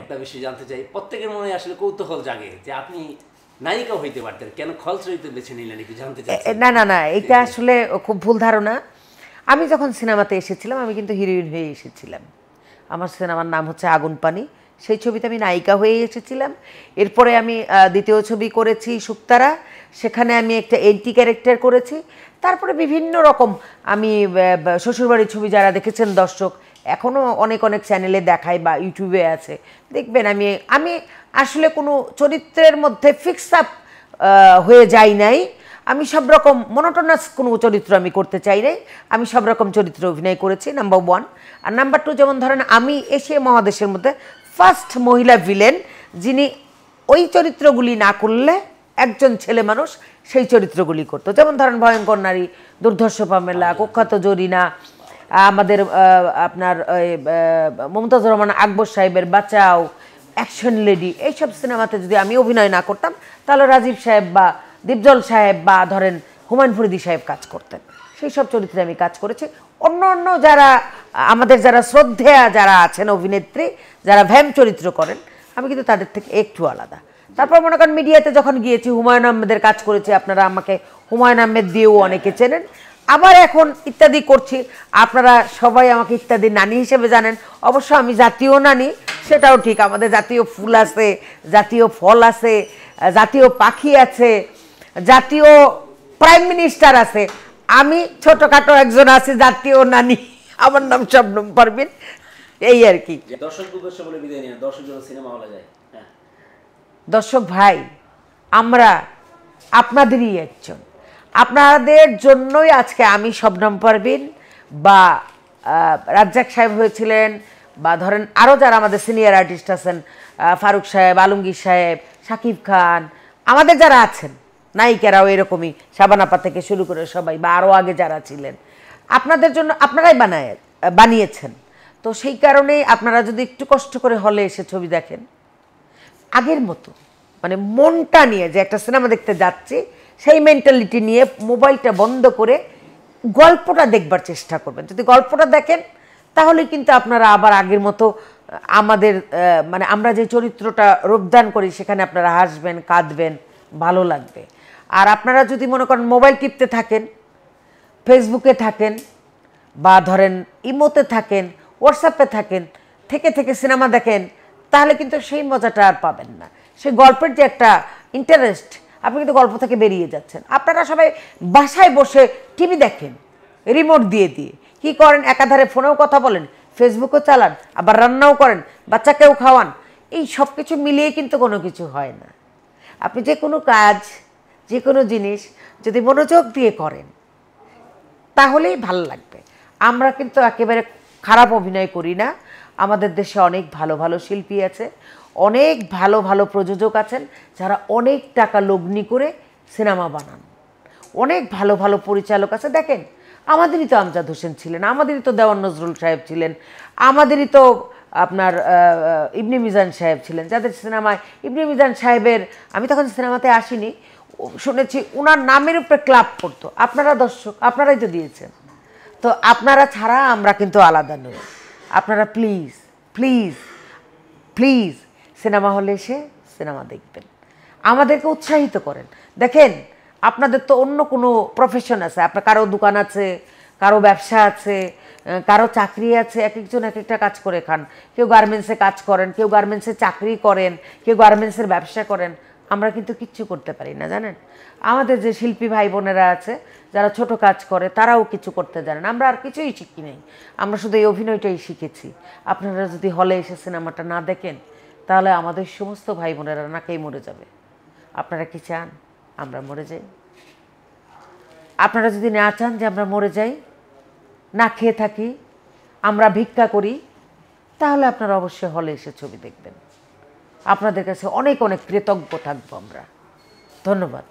একটা বিষয় জানতে চাই। প্রত্যেকের মনে আসলে কৌতূহল জাগে যে আপনি নায়িকা হইতে পারতেন। কেন খল চরিত্র বেছে নিলেন একটু জানতে চাই না না না এটা আসলে খুব ভুল ধারণা। আমি যখন সিনেমাতে এসেছিলাম আমি কিন্তু হিরোইন হয়ে এসেছিলাম। আমার সিনেমার নাম হচ্ছে আগুন পানি। সেই ছবিতে আমি নায়িকা হয়ে এসেছিলাম। এরপরে আমি দ্বিতীয় ছবি করেছি সুক্তারা। সেখানে আমি একটা এন্টি ক্যারেক্টার করেছি। তারপরে বিভিন্ন রকম আমি শ্বশুরবাড়ির ছবি যারা দেখেছেন দর্শক এখনও অনেক অনেক চ্যানেলে দেখায় বা ইউটিউবে আছে। দেখবেন আমি আমি আসলে কোনো চরিত্রের মধ্যে ফিক্স আপ হয়ে যাই নাই। আমি সব রকম মনোটোনাস কোনো চরিত্র আমি করতে চাই নাই। আমি সব রকম চরিত্রে অভিনয় করেছি নাম্বার ওয়ান আর নাম্বার টু যেমন ধরেন আমি এশিয়া মহাদেশের মধ্যে ফার্স্ট মহিলা ভিলেন যিনি ওই চরিত্রগুলি না করলে একজন ছেলে মানুষ সেই চরিত্রগুলি করতো। যেমন ধরেন ভয়ঙ্কর নারী দুর্ধর্ষ পামেলা কুখ্যাত জরিনা আমাদের আপনার আহ, রহমান আকবর সাহেবের বাঁচাও অ্যাকশন লেডি এইসব সিনেমাতে যদি আমি অভিনয় না করতাম তাহলে রাজীব সাহেব বা দীপজল সাহেব বা ধরেন হুমায়ুন ফরিদি সাহেব কাজ করতেন। সেই সব চরিত্রে আমি কাজ করেছি। অন্য অন্য যারা আমাদের যারা শ্রদ্ধেয়া যারা আছেন অভিনেত্রী যারা ভ্যাম চরিত্র করেন আমি কিন্তু তাদের থেকে একটু আলাদা। তারপর মনে করেন মিডিয়াতে যখন গিয়েছি হুমায়ুন আহমেদের কাজ করেছি আপনারা আমাকে হুমায়ুন আহমেদ দিয়েও অনেকে চেনেন। আবার এখন ইত্যাদি করছি। আপনারা সবাই আমাকে ইত্যাদি নানি হিসেবে জানেন। অবশ্য আমি জাতীয় নানি সেটাও ঠিক। আমাদের জাতীয় ফুল আছে জাতীয় ফল আছে জাতীয় পাখি আছে জাতীয় প্রাইম মিনিস্টার আছে। আমি ছোটখাটো একজন আছি জাতীয় নানি। আমার নাম শবনম পারবিন এই আর কি। দর্শক হ্যাঁ। দর্শক ভাই আমরা আপনাদেরই একজন। আপনাদের জন্যই আজকে আমি শবনম পারবিন বা রাজ্জাক সাহেব হয়েছিলেন বা ধরেন আরও যারা আমাদের সিনিয়র আর্টিস্ট আছেন ফারুক সাহেব, আলমগীর সাহেব, শাকিব খান, আমাদের যারা আছেন, নায়িকারাও এরকমই সাবানাপা থেকে শুরু করে সবাই বা আরও আগে যারা ছিলেন, আপনাদের জন্য আপনারাই বানায়, বানিয়েছেন। তো সেই কারণেই আপনারা যদি একটু কষ্ট করে হলে এসে ছবি দেখেন, আগের মতো মানে মনটা নিয়ে যে একটা সিনেমা দেখতে যাচ্ছি সেই মেন্টালিটি নিয়ে মোবাইলটা বন্ধ করে গল্পটা দেখবার চেষ্টা করবেন। যদি গল্পটা দেখেন, তাহলে কিন্তু আপনারা আবার আগের মতো আমাদের মানে আমরা যে চরিত্রটা রূপদান করি, সেখানে আপনারা হাসবেন, কাঁদবেন, ভালো লাগবে। আর আপনারা যদি মনে করেন মোবাইল টিপতে থাকেন, ফেসবুকে থাকেন, বা ধরেন ইমোতে থাকেন, হোয়াটসঅ্যাপে থাকেন, থেকে থেকে সিনেমা দেখেন, তাহলে কিন্তু সেই মজাটা আর পাবেন না। সেই গল্পের যে একটা ইন্টারেস্ট আপনি কিন্তু গল্প থেকে বেরিয়ে যাচ্ছেন। আপনারা সবাই বাসায় বসে টিভি দেখেন রিমোট দিয়ে দিয়ে। কি করেন? একাধারে ফোনেও কথা বলেন ফেসবুকও চালান, আবার রান্নাও করেন, বাচ্চাকেও খাওয়ান। এই সব কিছু মিলিয়ে কিন্তু কোনো কিছু হয় না। আপনি যে কোনো কাজ, যে কোনো জিনিস যদি মনোযোগ দিয়ে করেন, তাহলেই ভালো লাগবে। আমরা কিন্তু একেবারে খারাপ অভিনয় করি না। আমাদের দেশে অনেক ভালো ভালো শিল্পী আছে। অনেক ভালো ভালো প্রযোজক আছেন যারা অনেক টাকা লগ্নি করে সিনেমা বানান। অনেক ভালো ভালো পরিচালক আছে। দেখেন, আমাদেরই তো আমজাদ হোসেন ছিলেন, আমাদেরই তো দেওয়ান নজরুল সাহেব ছিলেন, আমাদেরই তো আপনার ইবনে মিজান সাহেব ছিলেন। যাদের সিনেমায় ইবনে মিজান সাহেবের, আমি তখন সিনেমাতে আসিনি শুনেছি ওনার নামের উপরে ক্লাব করতো। আপনারা দর্শক, আপনারাই তো দিয়েছেন। তো আপনারা ছাড়া আমরা কিন্তু আলাদা নই। আপনারা প্লিজ প্লিজ প্লিজ সিনেমা হলে এসে সিনেমা দেখবেন। আমাদেরকে উৎসাহিত করেন। দেখেন, আপনাদের তো অন্য কোনো প্রফেশন আছে। আপনার কারও দোকান আছে, কারও ব্যবসা আছে কারও চাকরি আছে, এক একজন এক একটা কাজ করে খান। কেউ গার্মেন্টসে কাজ করেন, কেউ গার্মেন্টসে চাকরি করেন, কেউ গার্মেন্টসের ব্যবসা করেন। আমরা কিন্তু কিচ্ছু করতে পারি না, জানেন? আমাদের যে শিল্পী ভাই বোনেরা আছে, যারা ছোট কাজ করে, তারাও কিছু করতে জানেন। আমরা আর কিছুই শিখি নাই। আমরা শুধু এই অভিনয়টাই শিখেছি। আপনারা যদি হলে এসে সিনেমাটা না দেখেন তাহলে আমাদের সমস্ত ভাই বোনেরা নাকেই মরে যাবে। আপনারা কি চান আমরা মরে যাই? আপনারা যদি না চান যে আমরা মরে যাই, না খেয়ে থাকি, আমরা ভিক্ষা করি, তাহলে আপনারা অবশ্যই হলে এসে ছবি দেখবেন। আপনাদের কাছে অনেক অনেক কৃতজ্ঞ থাকব আমরা। ধন্যবাদ।